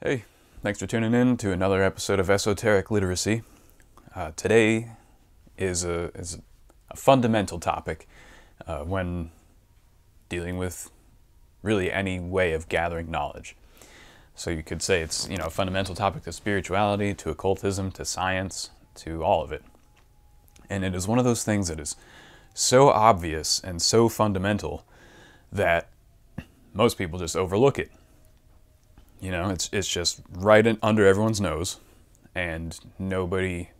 Hey, thanks for tuning in to another episode of Esoteric Literacy. Uh, today is a, is a fundamental topic uh, when dealing with really any way of gathering knowledge. So you could say it's you know a fundamental topic to spirituality, to occultism, to science, to all of it. And it is one of those things that is so obvious and so fundamental that most people just overlook it. You know, it's it's just right in, under everyone's nose, and nobody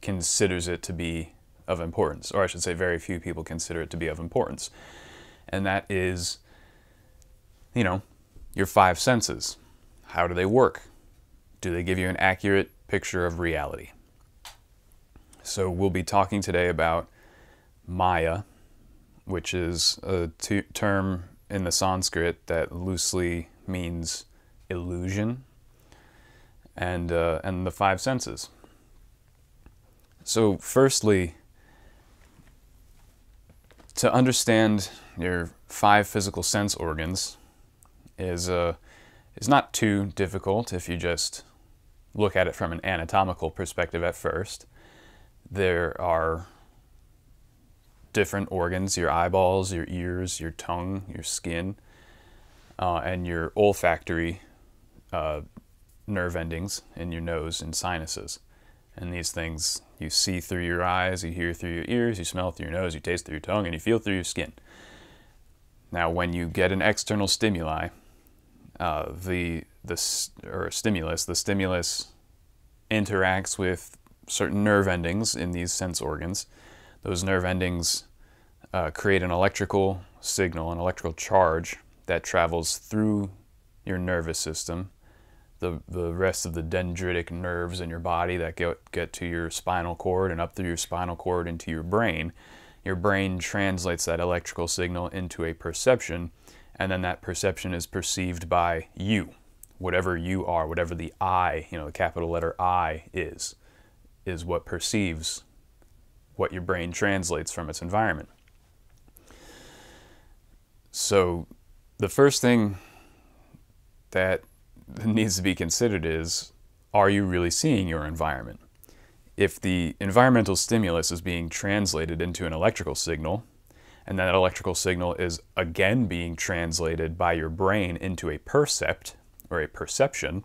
considers it to be of importance, or I should say, very few people consider it to be of importance, and that is, you know, your five senses. How do they work? Do they give you an accurate picture of reality? So we'll be talking today about Maya, which is a term in the Sanskrit that loosely means illusion, and uh, and the five senses. So, firstly, to understand your five physical sense organs is uh, is not too difficult if you just look at it from an anatomical perspective at first. There are different organs your eyeballs, your ears, your tongue, your skin, uh, and your olfactory uh, nerve endings in your nose and sinuses. And these things you see through your eyes, you hear through your ears, you smell through your nose, you taste through your tongue, and you feel through your skin. Now, when you get an external stimuli, uh, the the or stimulus, the stimulus interacts with certain nerve endings in these sense organs. Those nerve endings uh, create an electrical signal, an electrical charge that travels through your nervous system the, the rest of the dendritic nerves in your body that get, get to your spinal cord and up through your spinal cord into your brain. Your brain translates that electrical signal into a perception, and then that perception is perceived by you, whatever you are, whatever the I, you know, the capital letter I is, is what perceives what your brain translates from its environment. So, the first thing that needs to be considered is are you really seeing your environment? If the environmental stimulus is being translated into an electrical signal, and that electrical signal is again being translated by your brain into a percept or a perception,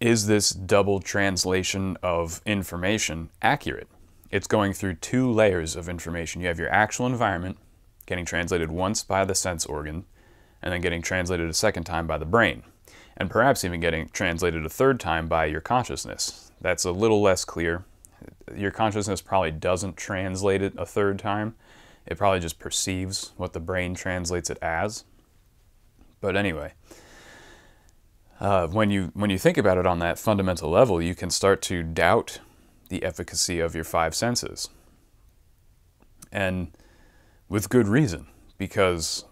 is this double translation of information accurate? It's going through two layers of information. You have your actual environment getting translated once by the sense organ, and then getting translated a second time by the brain, and perhaps even getting translated a third time by your consciousness. That's a little less clear. Your consciousness probably doesn't translate it a third time. It probably just perceives what the brain translates it as. But anyway, uh, when you when you think about it on that fundamental level, you can start to doubt the efficacy of your five senses, and with good reason, because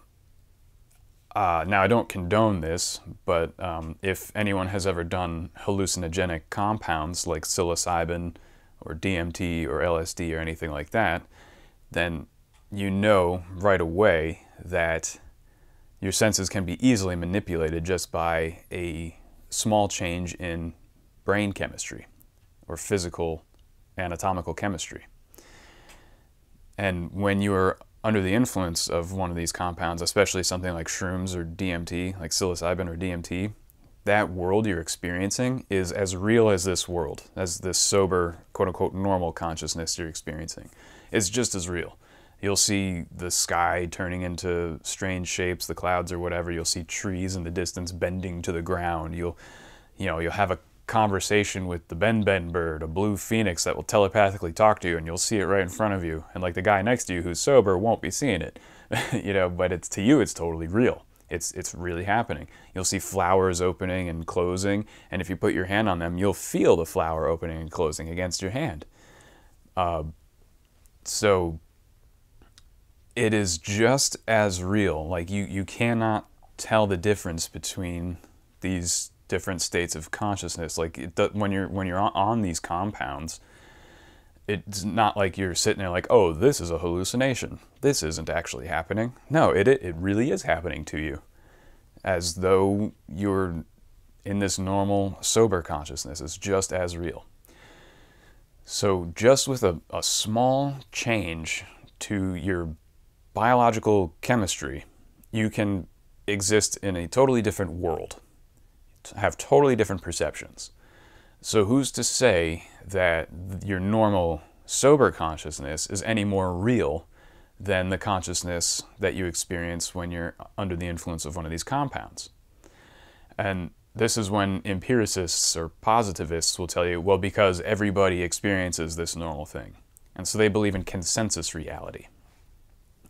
uh, now, I don't condone this, but um, if anyone has ever done hallucinogenic compounds like psilocybin or DMT or LSD or anything like that, then you know right away that your senses can be easily manipulated just by a small change in brain chemistry or physical anatomical chemistry. And when you are under the influence of one of these compounds, especially something like shrooms or DMT, like psilocybin or DMT, that world you're experiencing is as real as this world, as this sober, quote unquote, normal consciousness you're experiencing. It's just as real. You'll see the sky turning into strange shapes, the clouds or whatever. You'll see trees in the distance bending to the ground. You'll, you know, you'll have a conversation with the Ben Ben bird, a blue phoenix that will telepathically talk to you, and you'll see it right in front of you. And like the guy next to you who's sober won't be seeing it, you know. But it's to you, it's totally real. It's it's really happening. You'll see flowers opening and closing, and if you put your hand on them, you'll feel the flower opening and closing against your hand. Uh, so it is just as real. Like you you cannot tell the difference between these different states of consciousness. Like it, when you're when you're on, these compounds, it's not like you're sitting there like, oh, this is a hallucination. This isn't actually happening. No, it it, it really is happening to you. as though you're in this normal sober consciousness. It's just as real. So, just with a, a small change to your biological chemistry, you can exist in a totally different world, have totally different perceptions. So, who's to say that your normal sober consciousness is any more real than the consciousness that you experience when you're under the influence of one of these compounds? And this is when empiricists or positivists will tell you, well, because everybody experiences this normal thing. And so they believe in consensus reality.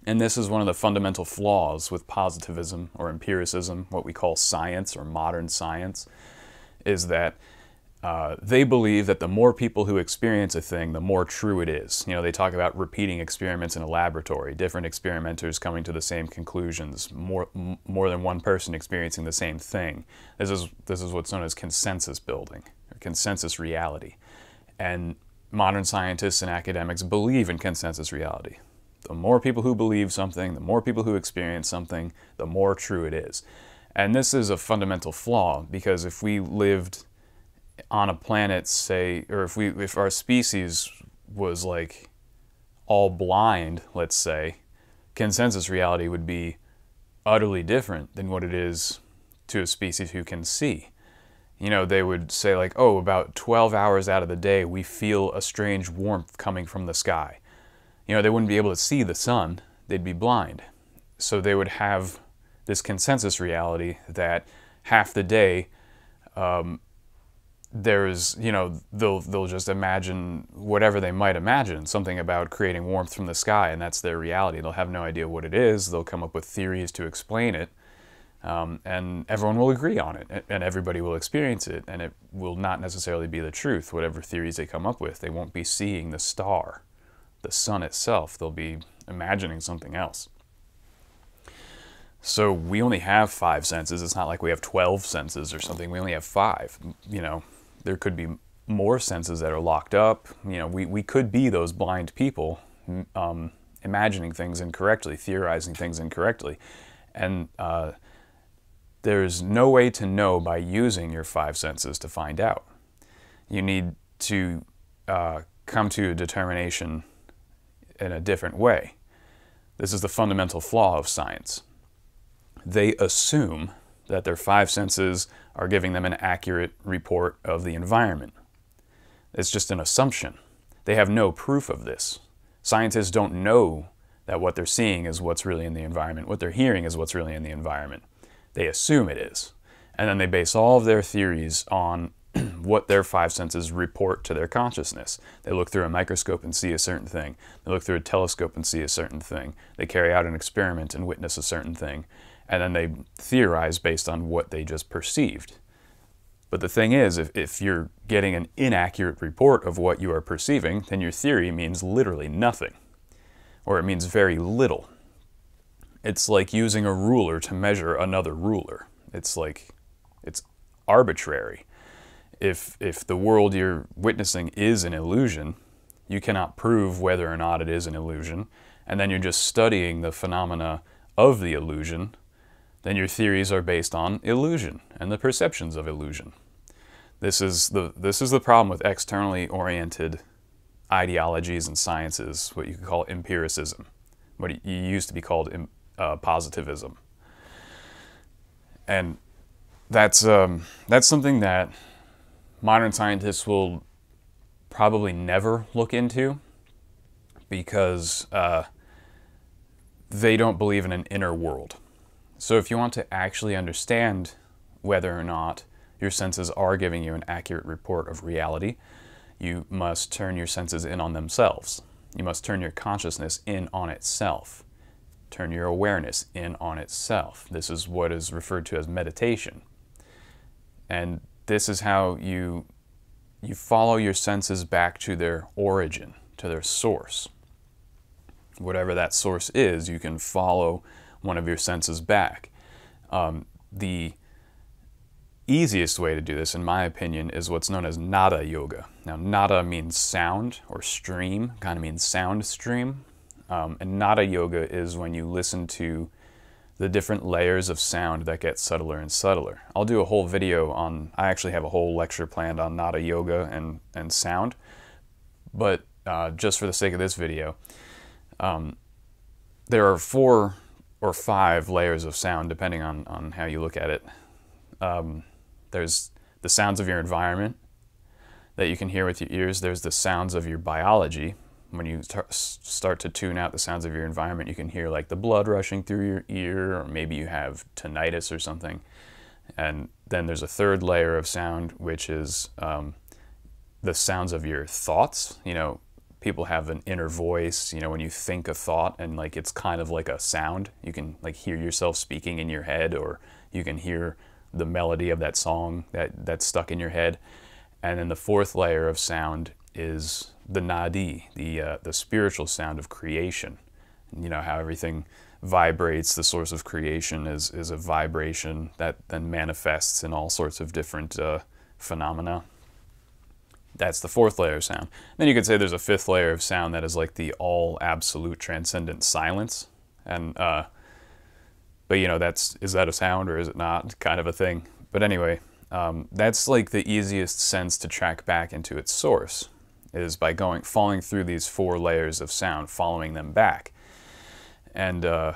And this is one of the fundamental flaws with positivism or empiricism, what we call science or modern science, is that uh, they believe that the more people who experience a thing, the more true it is. You know, they talk about repeating experiments in a laboratory, different experimenters coming to the same conclusions, more more than one person experiencing the same thing. This is this is what's known as consensus building or consensus reality, and modern scientists and academics believe in consensus reality. The more people who believe something, the more people who experience something, the more true it is. And this is a fundamental flaw because if we lived on a planet, say, or if we if our species was like all blind, let's say, consensus reality would be utterly different than what it is to a species who can see. You know, they would say like, "Oh, about 12 hours out of the day, we feel a strange warmth coming from the sky." You know, they wouldn't be able to see the sun; they'd be blind. So they would have this consensus reality that half the day um, there's you know they'll they'll just imagine whatever they might imagine something about creating warmth from the sky and that's their reality. They'll have no idea what it is. They'll come up with theories to explain it um, and everyone will agree on it and everybody will experience it and it will not necessarily be the truth whatever theories they come up with. They won't be seeing the star the sun itself they'll be imagining something else so we only have five senses it's not like we have 12 senses or something we only have five you know there could be more senses that are locked up. You know, we, we could be those blind people um, imagining things incorrectly, theorizing things incorrectly. And uh, there's no way to know by using your five senses to find out. You need to uh, come to a determination in a different way. This is the fundamental flaw of science. They assume that their five senses are giving them an accurate report of the environment. It's just an assumption. They have no proof of this. Scientists don't know that what they're seeing is what's really in the environment. What they're hearing is what's really in the environment. They assume it is. And then they base all of their theories on what their five senses report to their consciousness. They look through a microscope and see a certain thing. They look through a telescope and see a certain thing. They carry out an experiment and witness a certain thing and then they theorize based on what they just perceived. But the thing is, if, if you're getting an inaccurate report of what you are perceiving, then your theory means literally nothing, or it means very little. It's like using a ruler to measure another ruler. It's like, it's arbitrary. If, if the world you're witnessing is an illusion, you cannot prove whether or not it is an illusion, and then you're just studying the phenomena of the illusion then your theories are based on illusion and the perceptions of illusion. This is the, this is the problem with externally oriented ideologies and sciences, what you could call empiricism, what used to be called uh, positivism. And that's, um, that's something that modern scientists will probably never look into because uh, they don't believe in an inner world. So if you want to actually understand whether or not your senses are giving you an accurate report of reality, you must turn your senses in on themselves. You must turn your consciousness in on itself. Turn your awareness in on itself. This is what is referred to as meditation. And this is how you you follow your senses back to their origin, to their source. Whatever that source is, you can follow one of your senses back. Um, the easiest way to do this, in my opinion, is what's known as nada yoga. Now, nada means sound or stream, kind of means sound stream. Um, and nada yoga is when you listen to the different layers of sound that get subtler and subtler. I'll do a whole video on, I actually have a whole lecture planned on Nada Yoga and, and sound, but uh, just for the sake of this video, um, there are four or five layers of sound depending on, on how you look at it. Um, there's the sounds of your environment that you can hear with your ears. There's the sounds of your biology. When you start to tune out the sounds of your environment, you can hear like the blood rushing through your ear, or maybe you have tinnitus or something. And then there's a third layer of sound, which is um, the sounds of your thoughts. You know, people have an inner voice, you know, when you think a thought and like it's kind of like a sound. You can like hear yourself speaking in your head or you can hear the melody of that song that that's stuck in your head. And then the fourth layer of sound is the nadi, the uh, the spiritual sound of creation. You know how everything vibrates. The source of creation is is a vibration that then manifests in all sorts of different uh, phenomena. That's the fourth layer of sound. Then you could say there's a fifth layer of sound that is like the all absolute transcendent silence. And, uh, but you know, that's, is that a sound or is it not kind of a thing? But anyway, um, that's like the easiest sense to track back into its source is by going, falling through these four layers of sound, following them back. And, uh,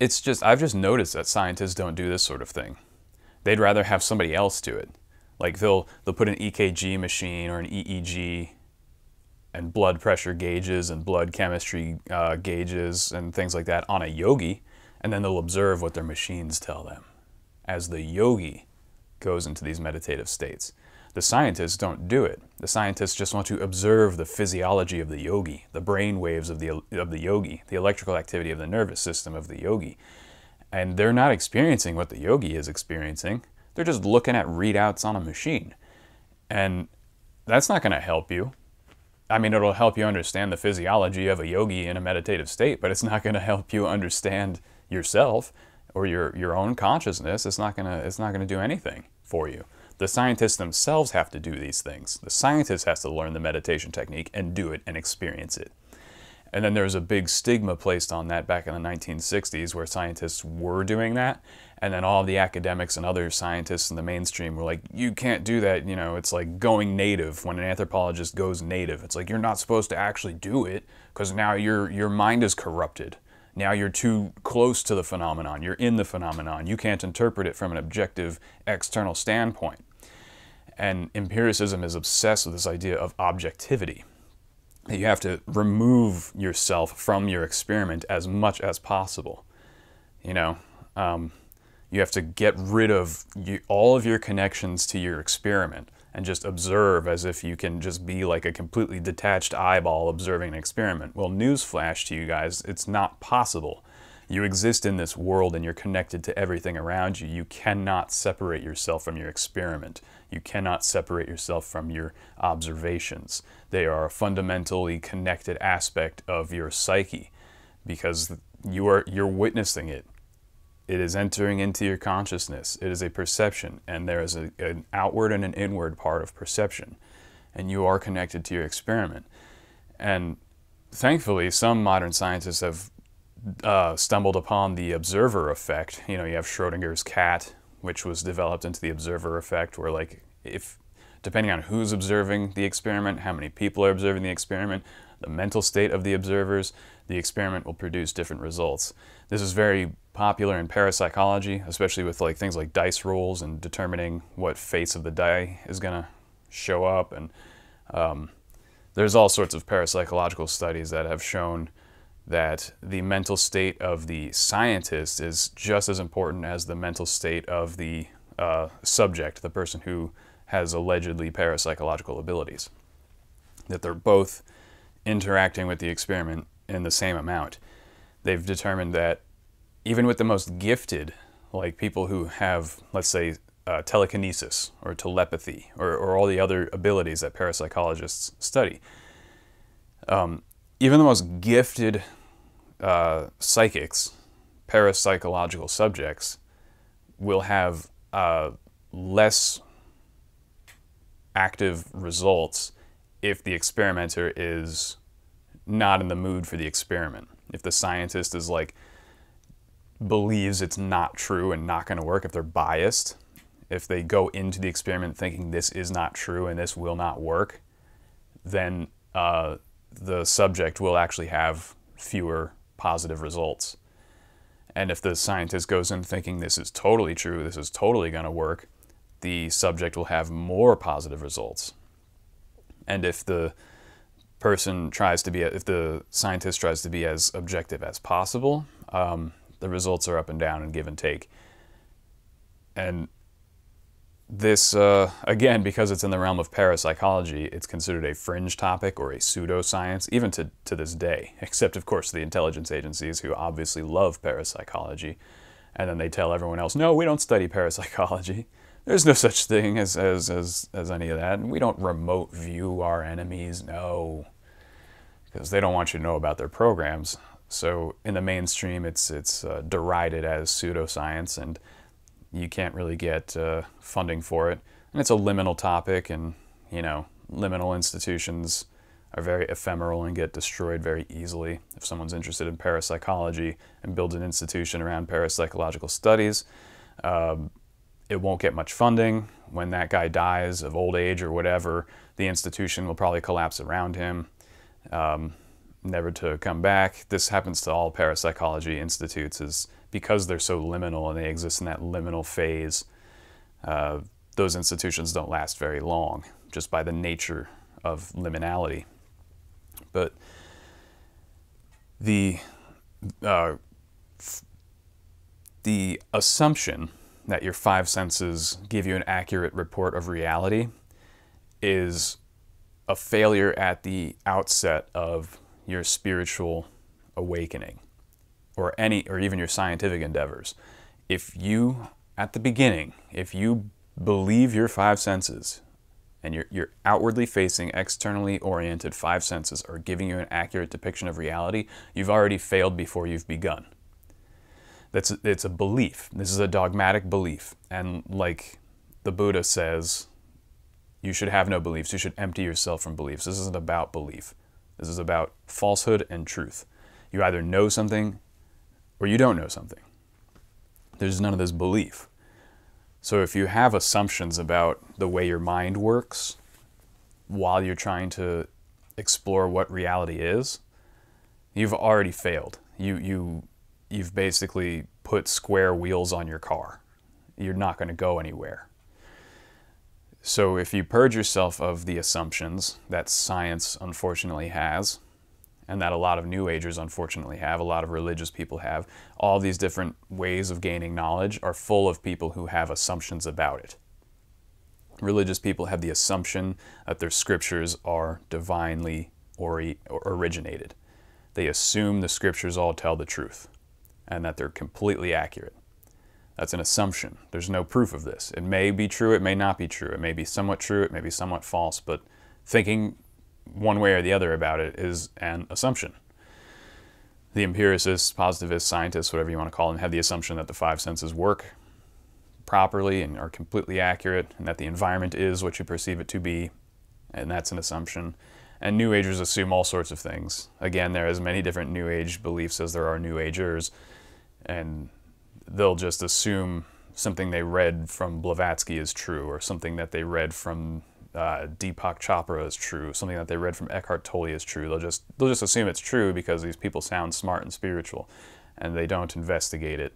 it's just, I've just noticed that scientists don't do this sort of thing. They'd rather have somebody else do it. Like they'll they'll put an EKG machine or an EEG and blood pressure gauges and blood chemistry uh, gauges and things like that on a yogi, and then they'll observe what their machines tell them as the yogi goes into these meditative states. The scientists don't do it. The scientists just want to observe the physiology of the yogi, the brain waves of the, of the yogi, the electrical activity of the nervous system of the yogi. And they're not experiencing what the yogi is experiencing. They're just looking at readouts on a machine. And that's not going to help you. I mean, it'll help you understand the physiology of a yogi in a meditative state, but it's not going to help you understand yourself or your, your own consciousness. It's not to it's not to do anything for you. The scientists themselves have to do these things. The scientist has to learn the meditation technique and do it and experience it. And then there was a big stigma placed on that back in the 1960s where scientists were doing that. And then all the academics and other scientists in the mainstream were like, you can't do that. You know, it's like going native. When an anthropologist goes native, it's like you're not supposed to actually do it because now your, your mind is corrupted. Now you're too close to the phenomenon. You're in the phenomenon. You can't interpret it from an objective external standpoint. And empiricism is obsessed with this idea of objectivity you have to remove yourself from your experiment as much as possible. You know, um, you have to get rid of you, all of your connections to your experiment and just observe as if you can just be like a completely detached eyeball observing an experiment. Well, newsflash to you guys, it's not possible. You exist in this world and you're connected to everything around you. You cannot separate yourself from your experiment. You cannot separate yourself from your observations. They are a fundamentally connected aspect of your psyche because you are you're witnessing it. It is entering into your consciousness. It is a perception, and there is a, an outward and an inward part of perception, and you are connected to your experiment. And thankfully, some modern scientists have uh, stumbled upon the observer effect. You know, you have Schrodinger's cat, which was developed into the observer effect, where like if depending on who's observing the experiment, how many people are observing the experiment, the mental state of the observers, the experiment will produce different results. This is very popular in parapsychology, especially with like things like dice rolls and determining what face of the die is going to show up. And um, there's all sorts of parapsychological studies that have shown that the mental state of the scientist is just as important as the mental state of the uh, subject, the person who has allegedly parapsychological abilities. That they're both interacting with the experiment in the same amount. They've determined that even with the most gifted, like people who have, let's say, uh, telekinesis or telepathy or, or all the other abilities that parapsychologists study, um, even the most gifted uh, psychics, parapsychological subjects, will have uh, less active results if the experimenter is not in the mood for the experiment. If the scientist is like believes it's not true and not going to work, if they're biased, if they go into the experiment thinking this is not true and this will not work, then uh, the subject will actually have fewer positive results. And if the scientist goes in thinking this is totally true, this is totally going to work, the subject will have more positive results. And if the person tries to be, if the scientist tries to be as objective as possible, um, the results are up and down and give and take. And this, uh, again, because it's in the realm of parapsychology, it's considered a fringe topic or a pseudoscience, even to, to this day, except, of course, the intelligence agencies who obviously love parapsychology. And then they tell everyone else, no, we don't study parapsychology. There's no such thing as, as, as, as any of that. And we don't remote view our enemies, no. Because they don't want you to know about their programs. So in the mainstream, it's, it's uh, derided as pseudoscience, and you can't really get uh, funding for it. And it's a liminal topic, and you know, liminal institutions are very ephemeral and get destroyed very easily. If someone's interested in parapsychology and builds an institution around parapsychological studies, um, it won't get much funding. When that guy dies of old age or whatever, the institution will probably collapse around him, um, never to come back. This happens to all parapsychology institutes is because they're so liminal and they exist in that liminal phase, uh, those institutions don't last very long just by the nature of liminality. But the uh, the assumption that your five senses give you an accurate report of reality is a failure at the outset of your spiritual awakening or any or even your scientific endeavors. If you at the beginning if you believe your five senses and your, your outwardly facing externally oriented five senses are giving you an accurate depiction of reality you've already failed before you've begun. That's it's a belief. This is a dogmatic belief. And like the buddha says you should have no beliefs. You should empty yourself from beliefs. This isn't about belief this is about falsehood and truth you either know something or you don't know something. There's none of this belief. So if you have assumptions about the way your mind works while you're trying to explore what reality is, you've already failed. You you you've basically put square wheels on your car. You're not going to go anywhere. So if you purge yourself of the assumptions that science unfortunately has, and that a lot of New Agers unfortunately have, a lot of religious people have. All these different ways of gaining knowledge are full of people who have assumptions about it. Religious people have the assumption that their scriptures are divinely ori- originated. They assume the scriptures all tell the truth and that they're completely accurate. That's an assumption. There's no proof of this. It may be true, it may not be true. It may be somewhat true, it may be somewhat false, but thinking one way or the other about it is an assumption. The empiricists, positivists, scientists, whatever you want to call them, have the assumption that the five senses work properly and are completely accurate, and that the environment is what you perceive it to be, and that's an assumption. And New Agers assume all sorts of things. Again, there are as many different New Age beliefs as there are New Agers, and they'll just assume something they read from Blavatsky is true, or something that they read from uh, Deepak Chopra is true, something that they read from Eckhart Tolle is true. They'll just they'll just assume it's true because these people sound smart and spiritual, and they don't investigate it.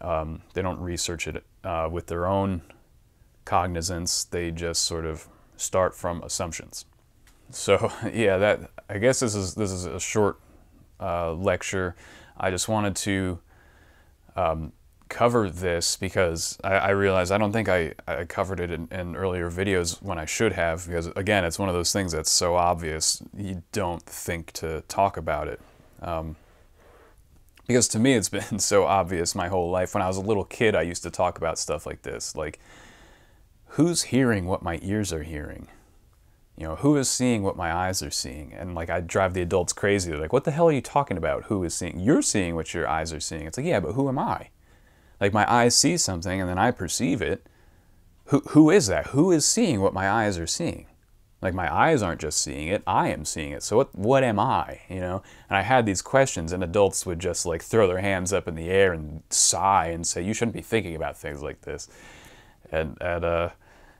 Um, they don't research it uh, with their own cognizance. They just sort of start from assumptions. So yeah, that I guess this is this is a short uh, lecture. I just wanted to um, cover this because I, I realized I don't think I, I covered it in, in, earlier videos when I should have because again it's one of those things that's so obvious you don't think to talk about it. Um, because to me it's been so obvious my whole life. When I was a little kid I used to talk about stuff like this like who's hearing what my ears are hearing? You know who is seeing what my eyes are seeing? And like i drive the adults crazy. They're like what the hell are you talking about? Who is seeing? You're seeing what your eyes are seeing. It's like yeah but who am i like my eyes see something and then I perceive it. Who, who is that? Who is seeing what my eyes are seeing? Like my eyes aren't just seeing it, I am seeing it. So what what am I, you know? And I had these questions and adults would just like throw their hands up in the air and sigh and say you shouldn't be thinking about things like this. And and uh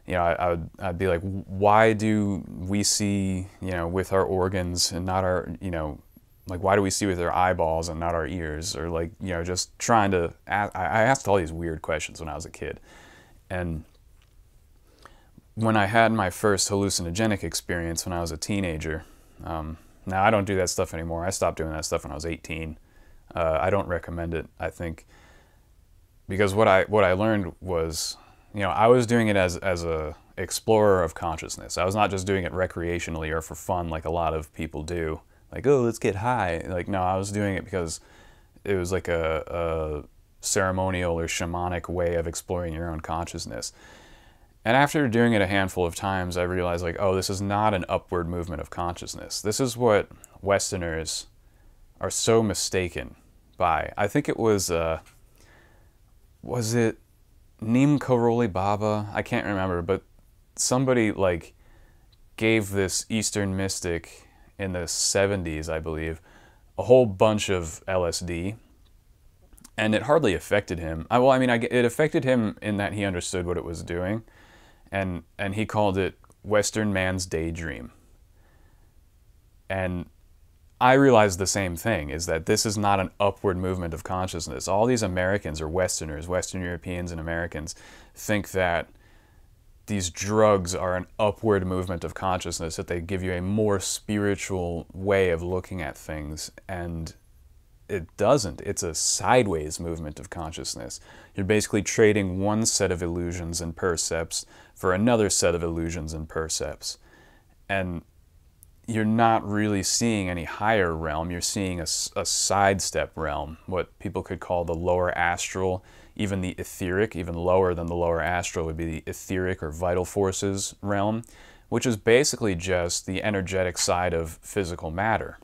you know, I, I would I'd be like, why do we see, you know, with our organs and not our, you know, like why do we see with our eyeballs and not our ears? Or like you know just trying to ask, i asked all these weird questions when i was a kid. And when i had my first hallucinogenic experience when i was a teenager um, now i don't do that stuff anymore. I stopped doing that stuff when i was 18 uh, i don't recommend it i think because what i what i learned was you know i was doing it as as a explorer of consciousness. I was not just doing it recreationally or for fun like a lot of people do like, oh, let's get high. Like, no, I was doing it because it was like a, a ceremonial or shamanic way of exploring your own consciousness. And after doing it a handful of times, I realized, like, oh, this is not an upward movement of consciousness. This is what Westerners are so mistaken by. I think it was, uh, was it Neem Karoli Baba? I can't remember, but somebody, like, gave this Eastern mystic in the 70s, I believe, a whole bunch of LSD, and it hardly affected him. I, well, I mean, I, it affected him in that he understood what it was doing, and and he called it Western man's daydream. And I realized the same thing: is that this is not an upward movement of consciousness. All these Americans or Westerners, Western Europeans and Americans, think that these drugs are an upward movement of consciousness, that they give you a more spiritual way of looking at things. And it doesn't. It's a sideways movement of consciousness. You're basically trading one set of illusions and percepts for another set of illusions and percepts. And you're not really seeing any higher realm. You're seeing a, a sidestep realm, what people could call the lower astral even the etheric, even lower than the lower astral, would be the etheric or vital forces realm, which is basically just the energetic side of physical matter.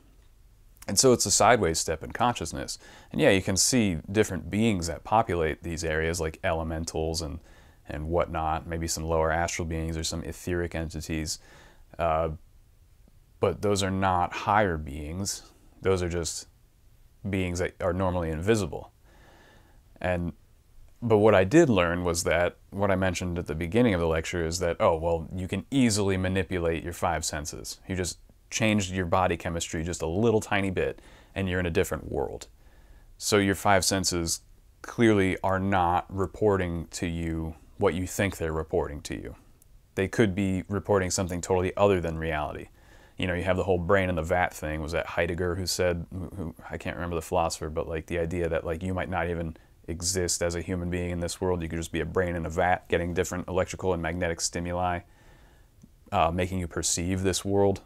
And so it's a sideways step in consciousness. And yeah, you can see different beings that populate these areas, like elementals and, and whatnot, maybe some lower astral beings or some etheric entities. Uh, but those are not higher beings. Those are just beings that are normally invisible. And but what I did learn was that what I mentioned at the beginning of the lecture is that, oh, well, you can easily manipulate your five senses. You just changed your body chemistry just a little tiny bit, and you're in a different world. So your five senses clearly are not reporting to you what you think they're reporting to you. They could be reporting something totally other than reality. You know, you have the whole brain in the vat thing. Was that Heidegger who said, who, I can't remember the philosopher, but like the idea that like you might not even exist as a human being in this world. You could just be a brain in a vat getting different electrical and magnetic stimuli, uh, making you perceive this world.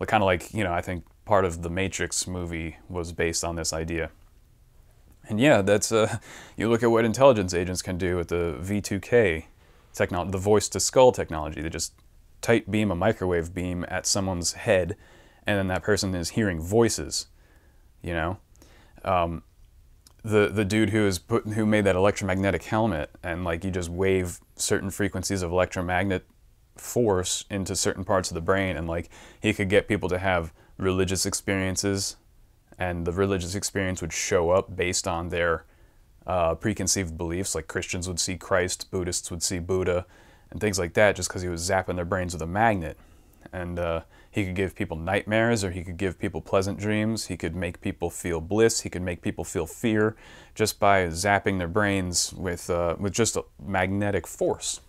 Like, kind of like, you know, I think part of the Matrix movie was based on this idea. And yeah, that's, uh, you look at what intelligence agents can do with the V2K technology, the voice to skull technology. They just tight beam a microwave beam at someone's head, and then that person is hearing voices, you know? Um, the the dude who is put who made that electromagnetic helmet and like you just wave certain frequencies of electromagnet force into certain parts of the brain and like he could get people to have religious experiences and the religious experience would show up based on their uh, preconceived beliefs. Like christians would see christ buddhists would see buddha and things like that just because he was zapping their brains with a magnet. And uh, he could give people nightmares or he could give people pleasant dreams. He could make people feel bliss. He could make people feel fear just by zapping their brains with, uh, with just a magnetic force.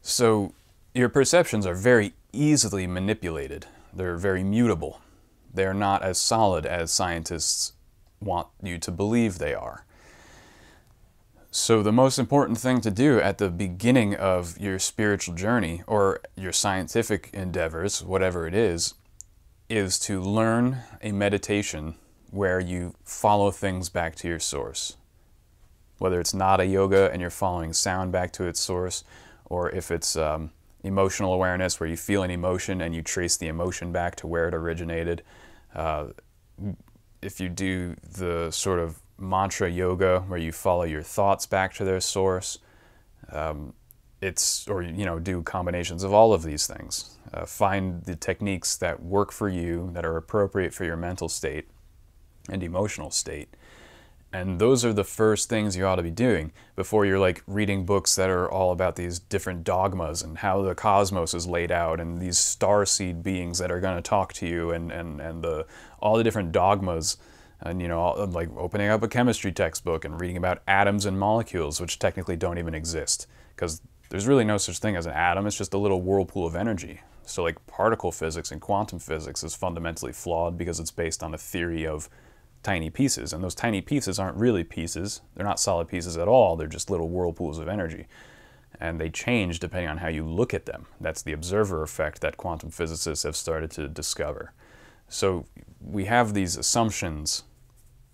So your perceptions are very easily manipulated. They're very mutable. They're not as solid as scientists want you to believe they are. So, the most important thing to do at the beginning of your spiritual journey or your scientific endeavors, whatever it is, is to learn a meditation where you follow things back to your source. Whether it's nada yoga and you're following sound back to its source, or if it's um, emotional awareness where you feel an emotion and you trace the emotion back to where it originated. Uh, if you do the sort of mantra yoga where you follow your thoughts back to their source. Um, it's or you know do combinations of all of these things. Uh, find the techniques that work for you that are appropriate for your mental state and emotional state. And those are the first things you ought to be doing before you're like reading books that are all about these different dogmas and how the cosmos is laid out and these star seed beings that are going to talk to you and, and, and the, all the different dogmas and you know uh, like opening up a chemistry textbook and reading about atoms and molecules which technically don't even exist. Because there's really no such thing as an atom. It's just a little whirlpool of energy. So like particle physics and quantum physics is fundamentally flawed because it's based on a theory of tiny pieces. And those tiny pieces aren't really pieces. They're not solid pieces at all. They're just little whirlpools of energy. And they change depending on how you look at them. That's the observer effect that quantum physicists have started to discover so we have these assumptions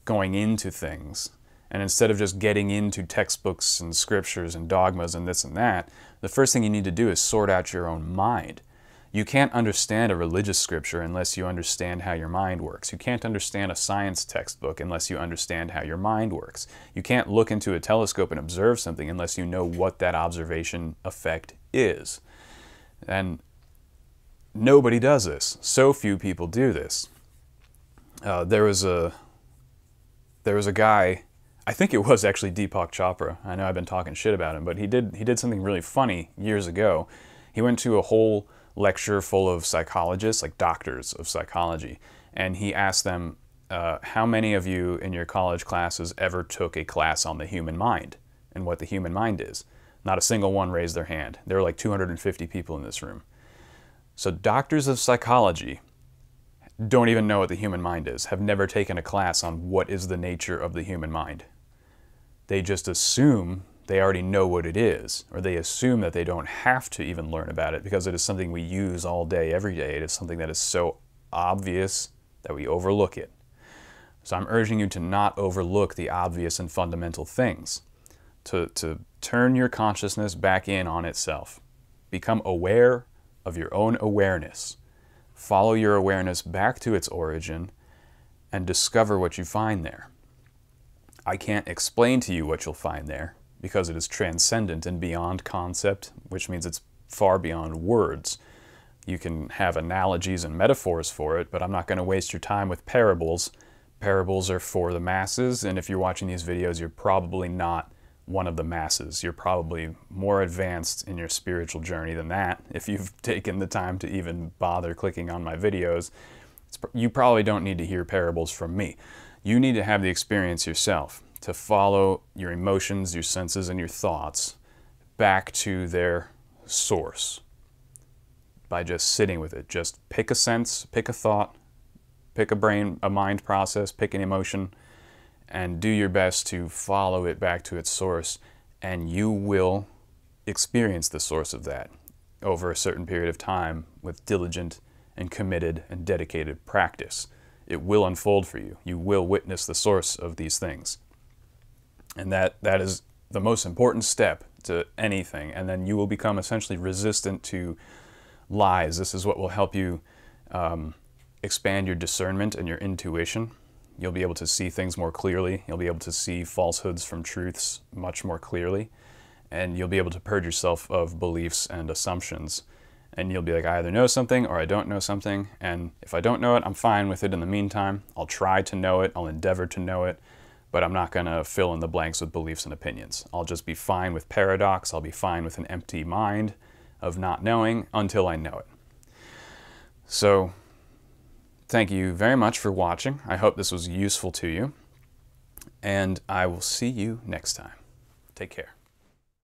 going into things. And instead of just getting into textbooks and scriptures and dogmas and this and that, the first thing you need to do is sort out your own mind. You can't understand a religious scripture unless you understand how your mind works. You can't understand a science textbook unless you understand how your mind works. You can't look into a telescope and observe something unless you know what that observation effect is. And nobody does this. So few people do this. Uh, there was a there was a guy, I think it was actually Deepak Chopra. I know I've been talking shit about him, but he did he did something really funny years ago. He went to a whole lecture full of psychologists, like doctors of psychology, and he asked them, uh, "How many of you in your college classes ever took a class on the human mind and what the human mind is?" Not a single one raised their hand. There were like 250 people in this room. So doctors of psychology don't even know what the human mind is, have never taken a class on what is the nature of the human mind. They just assume they already know what it is, or they assume that they don't have to even learn about it because it is something we use all day, every day. It is something that is so obvious that we overlook it. So I'm urging you to not overlook the obvious and fundamental things, to, to turn your consciousness back in on itself. Become aware of your own awareness follow your awareness back to its origin, and discover what you find there. I can't explain to you what you'll find there because it is transcendent and beyond concept, which means it's far beyond words. You can have analogies and metaphors for it, but I'm not going to waste your time with parables. Parables are for the masses, and if you're watching these videos, you're probably not one of the masses. You're probably more advanced in your spiritual journey than that. If you've taken the time to even bother clicking on my videos, you probably don't need to hear parables from me. You need to have the experience yourself to follow your emotions, your senses, and your thoughts back to their source by just sitting with it. Just pick a sense, pick a thought, pick a brain, a mind process, pick an emotion, and do your best to follow it back to its source, and you will experience the source of that over a certain period of time with diligent and committed and dedicated practice. It will unfold for you. You will witness the source of these things. And that, that is the most important step to anything. And then you will become essentially resistant to lies. This is what will help you um, expand your discernment and your intuition You'll be able to see things more clearly. You'll be able to see falsehoods from truths much more clearly. And you'll be able to purge yourself of beliefs and assumptions. And you'll be like, I either know something or I don't know something. And if I don't know it, I'm fine with it in the meantime. I'll try to know it, I'll endeavor to know it, but I'm not going to fill in the blanks with beliefs and opinions. I'll just be fine with paradox. I'll be fine with an empty mind of not knowing until I know it. So Thank you very much for watching. I hope this was useful to you. And I will see you next time. Take care.